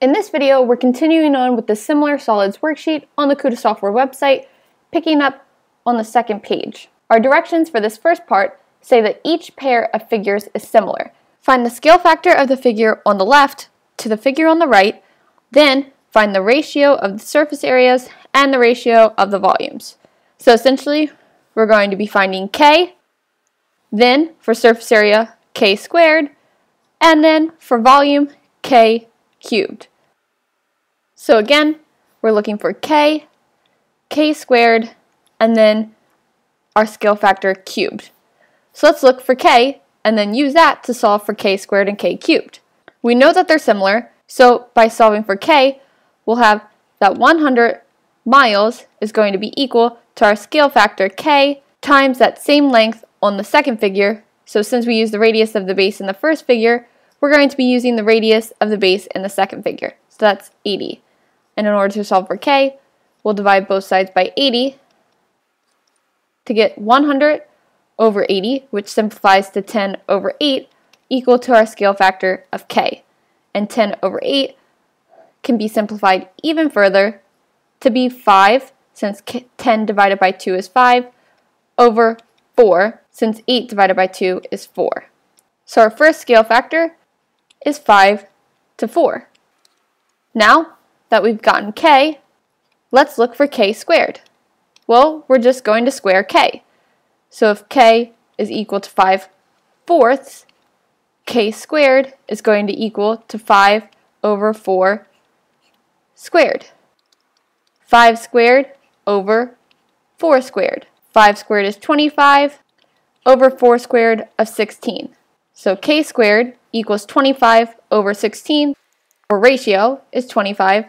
In this video, we're continuing on with the Similar Solids worksheet on the Kuta Software website, picking up on the second page. Our directions for this first part say that each pair of figures is similar. Find the scale factor of the figure on the left to the figure on the right, then find the ratio of the surface areas and the ratio of the volumes. So essentially, we're going to be finding k, then for surface area, k squared, and then for volume, k cubed. So again, we're looking for k, k squared, and then our scale factor cubed. So let's look for k and then use that to solve for k squared and k cubed. We know that they're similar, so by solving for k, we'll have that 100 miles is going to be equal to our scale factor k times that same length on the second figure. So since we use the radius of the base in the first figure, we're going to be using the radius of the base in the second figure. So that's 80. And in order to solve for k, we'll divide both sides by 80 to get 100 over 80, which simplifies to 10 over 8, equal to our scale factor of k. And 10 over 8 can be simplified even further to be 5, since 10 divided by 2 is 5, over 4, since 8 divided by 2 is 4. So our first scale factor is 5 to 4. Now, that we've gotten k, let's look for k squared. Well, we're just going to square k. So if k is equal to 5 fourths, k squared is going to equal to 5 over 4 squared. 5 squared over 4 squared. 5 squared is 25 over 4 squared of 16. So k squared equals 25 over 16, or ratio is 25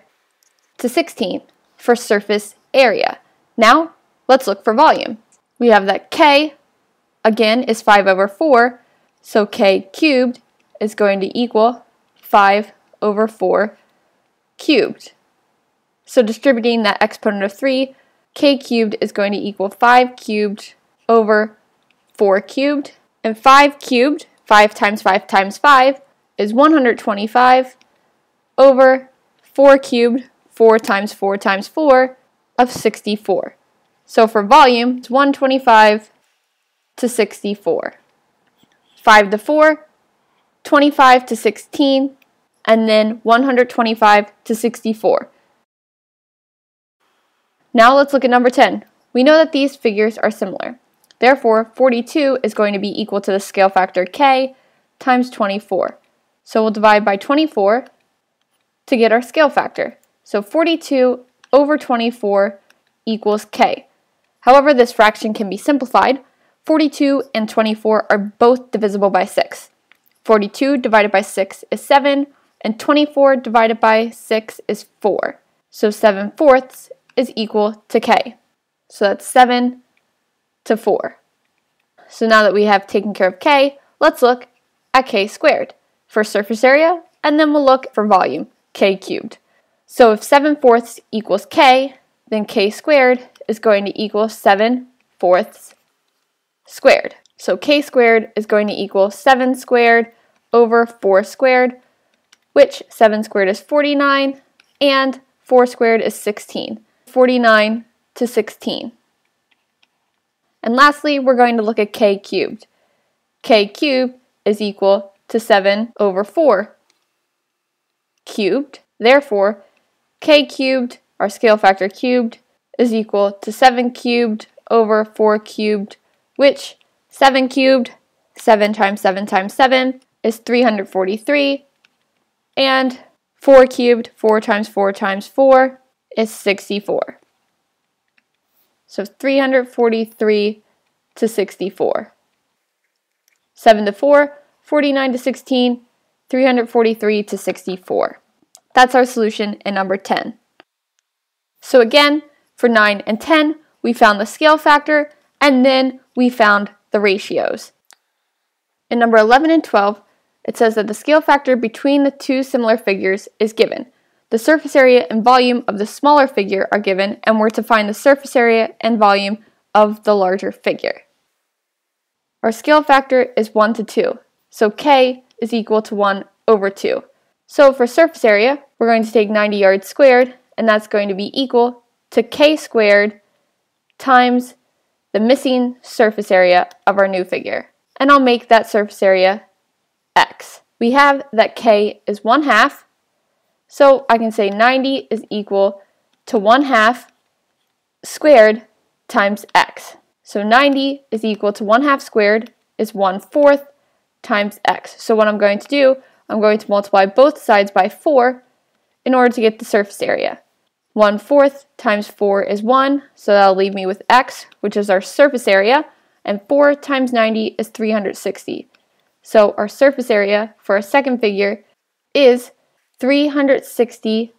to 16 for surface area. Now, let's look for volume. We have that k, again, is 5 over 4, so k cubed is going to equal 5 over 4 cubed. So distributing that exponent of 3, k cubed is going to equal 5 cubed over 4 cubed. And 5 cubed, 5 times 5 times 5, is 125 over 4 cubed, 4 times 4 times 4 of 64. So for volume, it's 125 to 64. 5 to 4, 25 to 16, and then 125 to 64. Now let's look at number 10. We know that these figures are similar. Therefore, 42 is going to be equal to the scale factor k times 24. So we'll divide by 24 to get our scale factor. So 42 over 24 equals k. However, this fraction can be simplified. 42 and 24 are both divisible by 6. 42 divided by 6 is 7, and 24 divided by 6 is 4. So 7 fourths is equal to k. So that's 7 to 4. So now that we have taken care of k, let's look at k squared for surface area, and then we'll look for volume, k cubed. So if 7 fourths equals k, then k squared is going to equal 7 fourths squared. So k squared is going to equal 7 squared over 4 squared, which 7 squared is 49, and 4 squared is 16. 49 to 16. And lastly, we're going to look at k cubed. k cubed is equal to 7 over 4 cubed. Therefore, k cubed, our scale factor cubed, is equal to 7 cubed over 4 cubed, which 7 cubed, 7 times 7 times 7 is 343, and 4 cubed, 4 times 4 times 4 is 64. So 343 to 64. 7 to 4, 49 to 16, 343 to 64. That's our solution in number 10. So again, for 9 and 10, we found the scale factor, and then we found the ratios. In number 11 and 12, it says that the scale factor between the two similar figures is given. The surface area and volume of the smaller figure are given, and we're to find the surface area and volume of the larger figure. Our scale factor is 1 to 2, so k is equal to 1 over 2. So for surface area, we're going to take 90 yards squared, and that's going to be equal to k squared times the missing surface area of our new figure. And I'll make that surface area x. We have that k is 1 half, so I can say 90 is equal to 1 half squared times x. So 90 is equal to 1 half squared is 1 fourth times x. So what I'm going to do, I'm going to multiply both sides by 4 in order to get the surface area. 1 fourth times 4 is 1, so that'll leave me with x, which is our surface area, and 4 times 90 is 360. So our surface area for our second figure is 360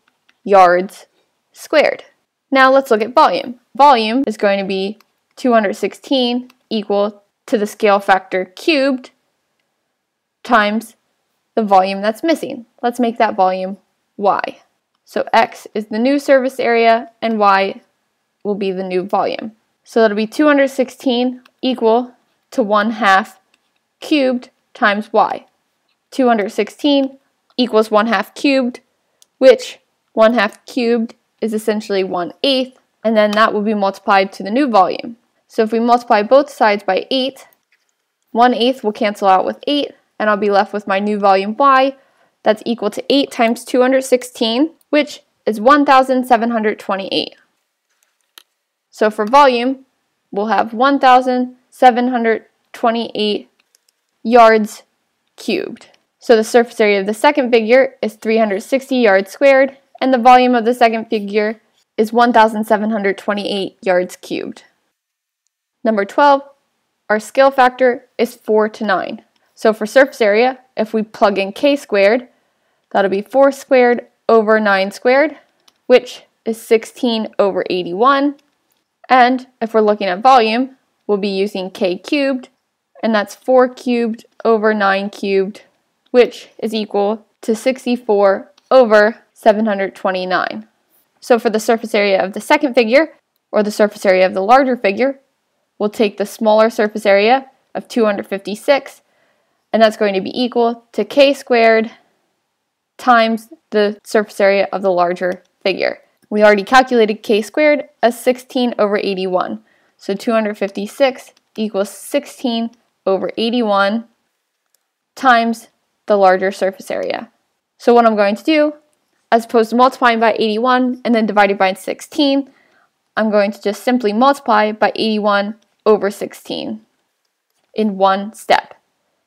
yards squared. Now let's look at volume. Volume is going to be 216 equal to the scale factor cubed times the volume that's missing. Let's make that volume y. So x is the new surface area and y will be the new volume. So that'll be 216 equal to 1 half cubed times y. 216 equals 1 half cubed, which 1 half cubed is essentially 1 eighth, and then that will be multiplied to the new volume. So if we multiply both sides by 8, 1 eighth will cancel out with 8, and I'll be left with my new volume y. That's equal to 8 times 216, which is 1,728. So for volume, we'll have 1,728 yards cubed. So the surface area of the second figure is 360 yards squared, and the volume of the second figure is 1,728 yards cubed. Number 12, our scale factor is 4 to 9. So for surface area, if we plug in k squared, that'll be 4 squared over 9 squared, which is 16 over 81. And if we're looking at volume, we'll be using k cubed, and that's 4 cubed over 9 cubed, which is equal to 64 over 729. So for the surface area of the second figure, or the surface area of the larger figure, we'll take the smaller surface area of 256, and that's going to be equal to k squared times the surface area of the larger figure. We already calculated k squared as 16 over 81, so 256 equals 16 over 81 times the larger surface area. So what I'm going to do, as opposed to multiplying by 81 and then dividing by 16, I'm going to just simply multiply by 81 over 16 in one step.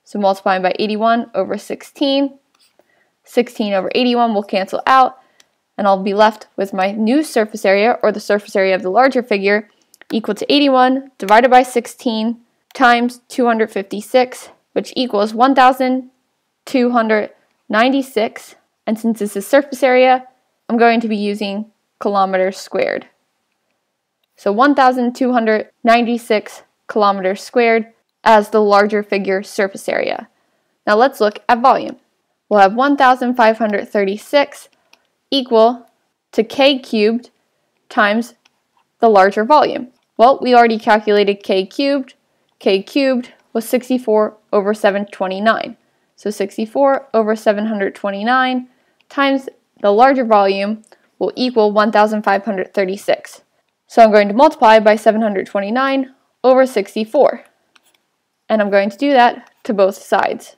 So multiplying by 81 over 16, 16 over 81 will cancel out, and I'll be left with my new surface area, or the surface area of the larger figure, equal to 81 divided by 16 times 256, which equals 1,296. And since this is surface area, I'm going to be using kilometers squared. So 1,296 kilometers squared as the larger figure surface area. Now let's look at volume. We'll have 1,536 equal to k cubed times the larger volume. Well, we already calculated k cubed, k cubed was 64 over 729. So 64 over 729 times the larger volume will equal 1,536. So I'm going to multiply by 729 over 64. And I'm going to do that to both sides.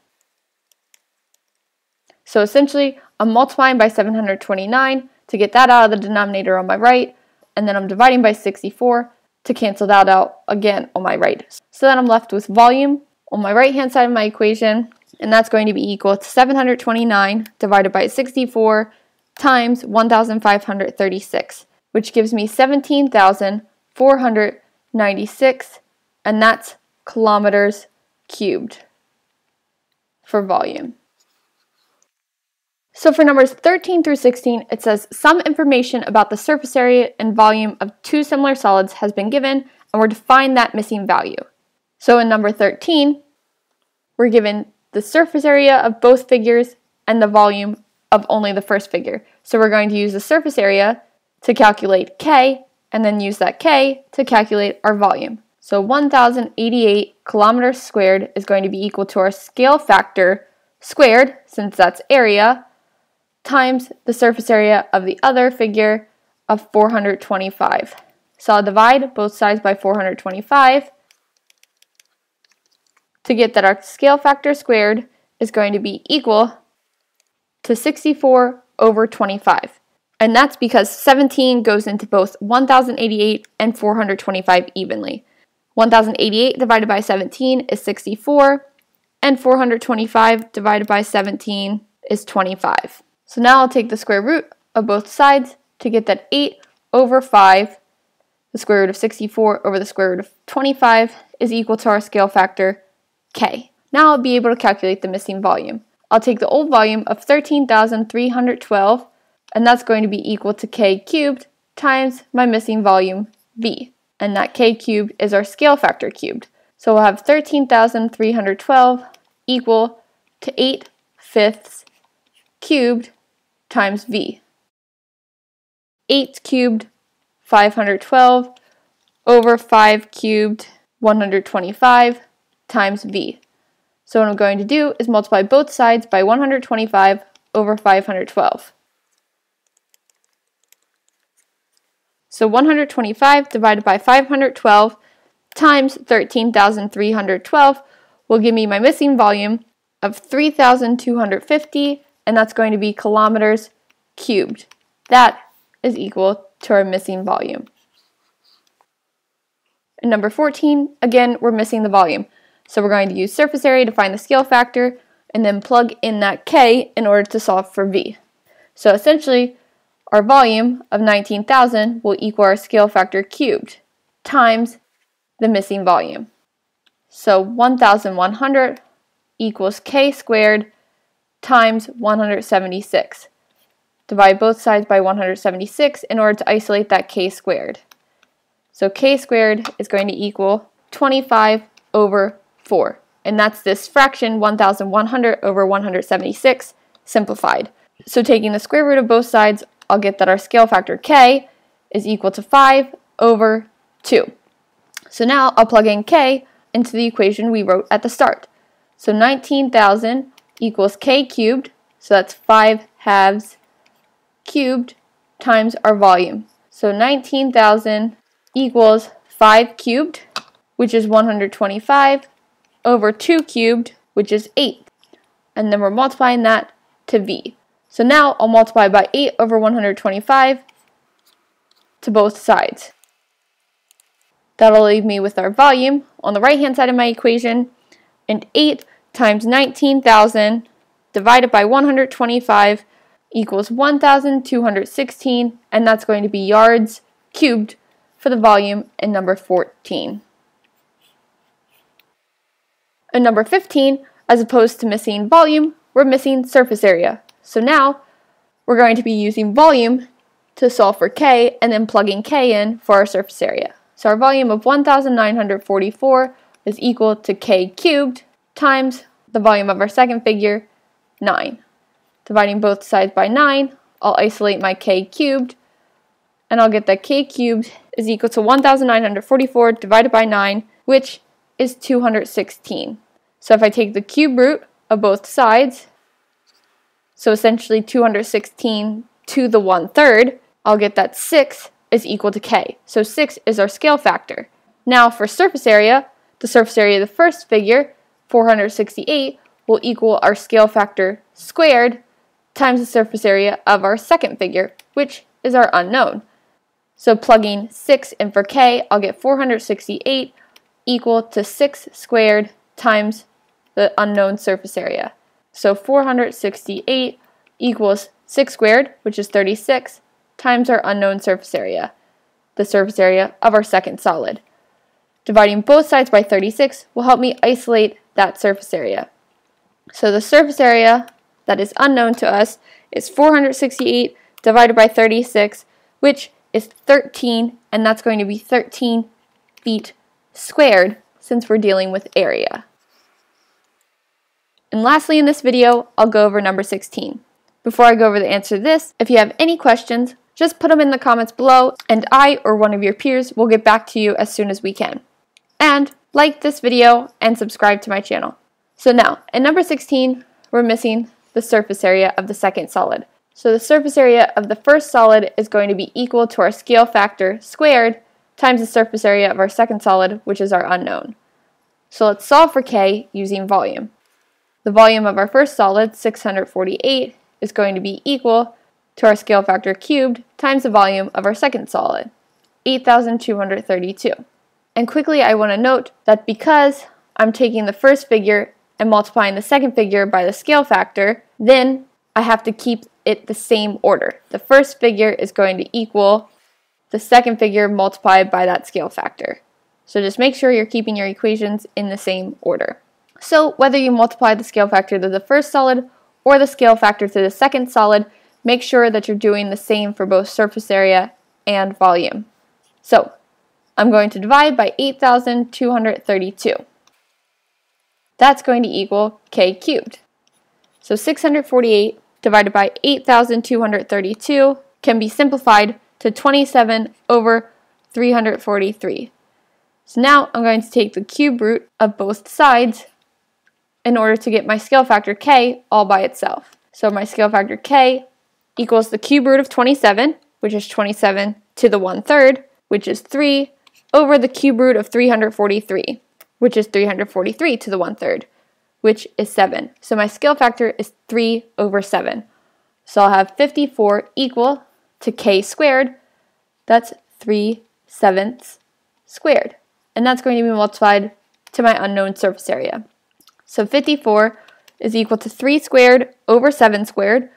So essentially, I'm multiplying by 729 to get that out of the denominator on my right, and then I'm dividing by 64 to cancel that out again on my right. So then I'm left with volume on my right hand side of my equation, and that's going to be equal to 729 divided by 64 times 1,536, which gives me 17,496, and that's kilometers cubed for volume. So for numbers 13 through 16, it says some information about the surface area and volume of two similar solids has been given, and we're to find that missing value. So in number 13, we're given the surface area of both figures and the volume of only the first figure. So we're going to use the surface area to calculate K, and then use that K to calculate our volume. So 1088 kilometers squared is going to be equal to our scale factor squared, since that's area, times the surface area of the other figure of 425. So I'll divide both sides by 425 to get that our scale factor squared is going to be equal to 64 over 25. And that's because 17 goes into both 1088 and 425 evenly. 1088 divided by 17 is 64, and 425 divided by 17 is 25. So now I'll take the square root of both sides to get that 8 over 5, the square root of 64 over the square root of 25 is equal to our scale factor, k. Now I'll be able to calculate the missing volume. I'll take the old volume of 13,312, and that's going to be equal to k cubed times my missing volume, v. And that k cubed is our scale factor cubed. So we'll have 13,312 equal to 8 fifths cubed times v. 8 cubed, 512, over 5 cubed, 125, times v. So what I'm going to do is multiply both sides by 125 over 512. So 125 divided by 512 times 13,312 will give me my missing volume of 3,250, and that's going to be kilometers cubed. That is equal to our missing volume. And number 14, again, we're missing the volume. So we're going to use surface area to find the scale factor and then plug in that k in order to solve for v. So essentially, our volume of 19,000 will equal our scale factor cubed times the missing volume. So 1,100 equals k squared times 176. Divide both sides by 176 in order to isolate that k squared. So k squared is going to equal 25 over 4. And that's this fraction 1,100 over 176 simplified. So taking the square root of both sides, I'll get that our scale factor k is equal to 5 over 2. So now I'll plug in k into the equation we wrote at the start. So 19,000 equals k cubed, so that's 5 halves cubed times our volume. So 19,000 equals 5 cubed, which is 125, over 2 cubed, which is 8. And then we're multiplying that to v. So now I'll multiply by 8 over 125 to both sides. That'll leave me with our volume on the right hand side of my equation, and 8 times 19,000 divided by 125 equals 1,216, and that's going to be yards cubed for the volume in number 14. In number 15, as opposed to missing volume, we're missing surface area. So now we're going to be using volume to solve for k and then plugging k in for our surface area. So our volume of 1944 is equal to k cubed times the volume of our second figure, 9. Dividing both sides by 9, I'll isolate my k cubed, and I'll get that k cubed is equal to 1944 divided by 9, which is 216. So if I take the cube root of both sides, so essentially 216 to the 1 third, I'll get that 6 is equal to k. So 6 is our scale factor. Now for surface area, the surface area of the first figure, 468, will equal our scale factor squared times the surface area of our second figure, which is our unknown. So plugging 6 in for k, I'll get 468 equal to 6 squared times the unknown surface area. So 468 equals 6 squared, which is 36, times our unknown surface area, the surface area of our second solid. Dividing both sides by 36 will help me isolate that surface area. So the surface area that is unknown to us is 468 divided by 36, which is 13, and that's going to be 13 feet squared since we're dealing with area. And lastly in this video, I'll go over number 16. Before I go over the answer to this, if you have any questions, just put them in the comments below and I or one of your peers will get back to you as soon as we can. And like this video and subscribe to my channel. So now, in number 16, we're missing the surface area of the second solid. So the surface area of the first solid is going to be equal to our scale factor squared times the surface area of our second solid, which is our unknown. So let's solve for k using volume. The volume of our first solid, 648, is going to be equal to our scale factor cubed times the volume of our second solid, 8,232. And quickly I want to note that because I'm taking the first figure and multiplying the second figure by the scale factor, then I have to keep it the same order. The first figure is going to equal the second figure multiplied by that scale factor. So just make sure you're keeping your equations in the same order. So whether you multiply the scale factor to the first solid or the scale factor to the second solid, make sure that you're doing the same for both surface area and volume. So I'm going to divide by 8,232. That's going to equal k cubed. So 648 divided by 8,232 can be simplified to 27 over 343. So now I'm going to take the cube root of both sides in order to get my scale factor k all by itself. So my scale factor k equals the cube root of 27, which is 27 to the 1 third, which is 3, over the cube root of 343, which is 343 to the 1 third, which is 7. So my scale factor is 3 over 7. So I'll have 54 equal to k squared. That's 3 sevenths squared. And that's going to be multiplied to my unknown surface area. So 54 is equal to 3 squared over 7 squared,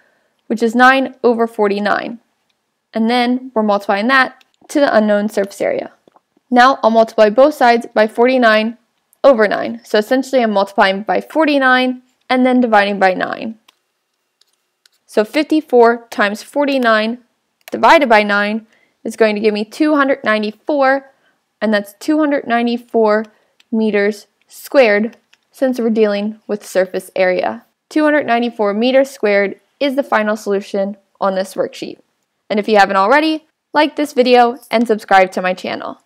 which is 9 over 49. And then we're multiplying that to the unknown surface area. Now I'll multiply both sides by 49 over 9. So essentially I'm multiplying by 49 and then dividing by 9. So 54 times 49 divided by 9 is going to give me 294, and that's 294 meters squared since we're dealing with surface area. 294 meters squared is the final solution on this worksheet. And if you haven't already, like this video and subscribe to my channel.